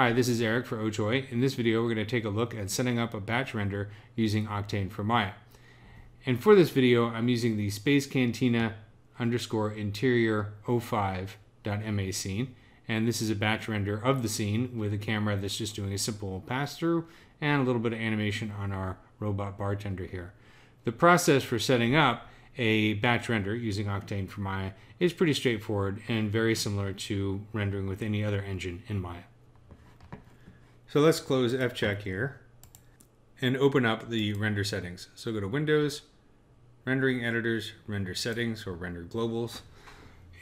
Hi, this is Eric for OTOY. In this video, we're going to take a look at setting up a batch render using Octane for Maya. And for this video, I'm using the Space Cantina underscore interior 05.ma scene. And this is a batch render of the scene with a camera that's just doing a simple pass through and a little bit of animation on our robot bartender here. The process for setting up a batch render using Octane for Maya is pretty straightforward and very similar to rendering with any other engine in Maya. So let's close FCheck here and open up the render settings. So go to Windows, Rendering Editors, Render Settings, or Render Globals.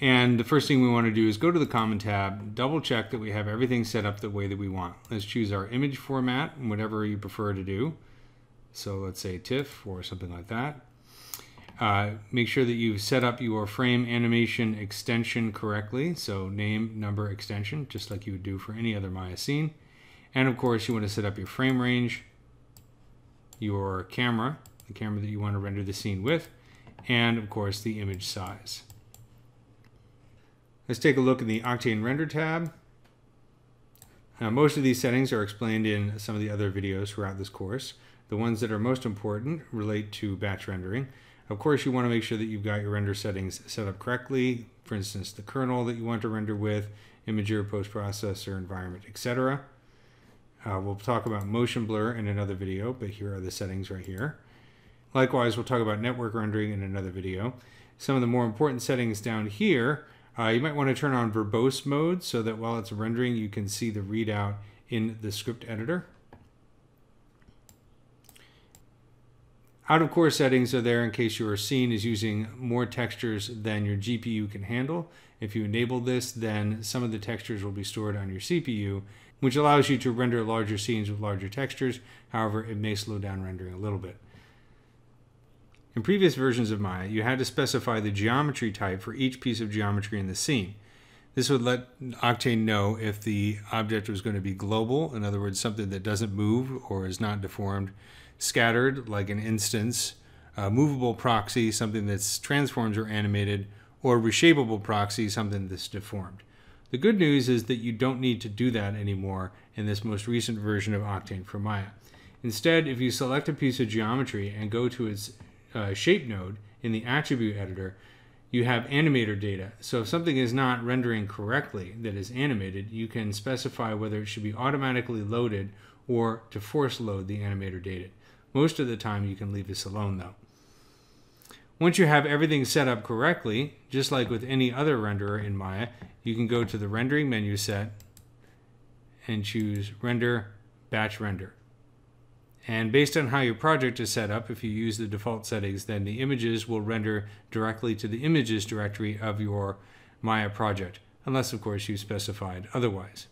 And the first thing we want to do is go to the Common tab, double check that we have everything set up the way that we want. Let's choose our image format, whatever you prefer to do. So let's say TIFF or something like that. Uh, make sure that you've set up your frame animation extension correctly. So name, number, extension, just like you would do for any other Maya scene. And of course, you want to set up your frame range, your camera, the camera that you want to render the scene with, and of course, the image size. Let's take a look in the Octane Render tab. Now, most of these settings are explained in some of the other videos throughout this course. The ones that are most important relate to batch rendering. Of course, you want to make sure that you've got your render settings set up correctly. For instance, the kernel that you want to render with, imager, post-processor, environment, etc. Uh, we'll talk about motion blur in another video, but here are the settings right here. Likewise, we'll talk about network rendering in another video. Some of the more important settings down here, uh, you might want to turn on verbose mode so that while it's rendering, you can see the readout in the script editor. Out of core settings are there in case your scene is using more textures than your GPU can handle. If you enable this, then some of the textures will be stored on your CPU, which allows you to render larger scenes with larger textures. However, it may slow down rendering a little bit. In previous versions of Maya, you had to specify the geometry type for each piece of geometry in the scene. This would let Octane know if the object was going to be global, in other words, something that doesn't move or is not deformed, scattered, like an instance, a movable proxy, something that's transformed or animated, or reshapable proxy, something that's deformed. The good news is that you don't need to do that anymore in this most recent version of Octane for Maya. Instead, if you select a piece of geometry and go to its uh, shape node in the attribute editor, you have animator data. So if something is not rendering correctly that is animated, you can specify whether it should be automatically loaded or to force load the animator data. Most of the time you can leave this alone though. Once you have everything set up correctly, just like with any other renderer in Maya, you can go to the rendering menu set and choose render batch render. And based on how your project is set up, if you use the default settings, then the images will render directly to the images directory of your Maya project, unless of course you specified otherwise.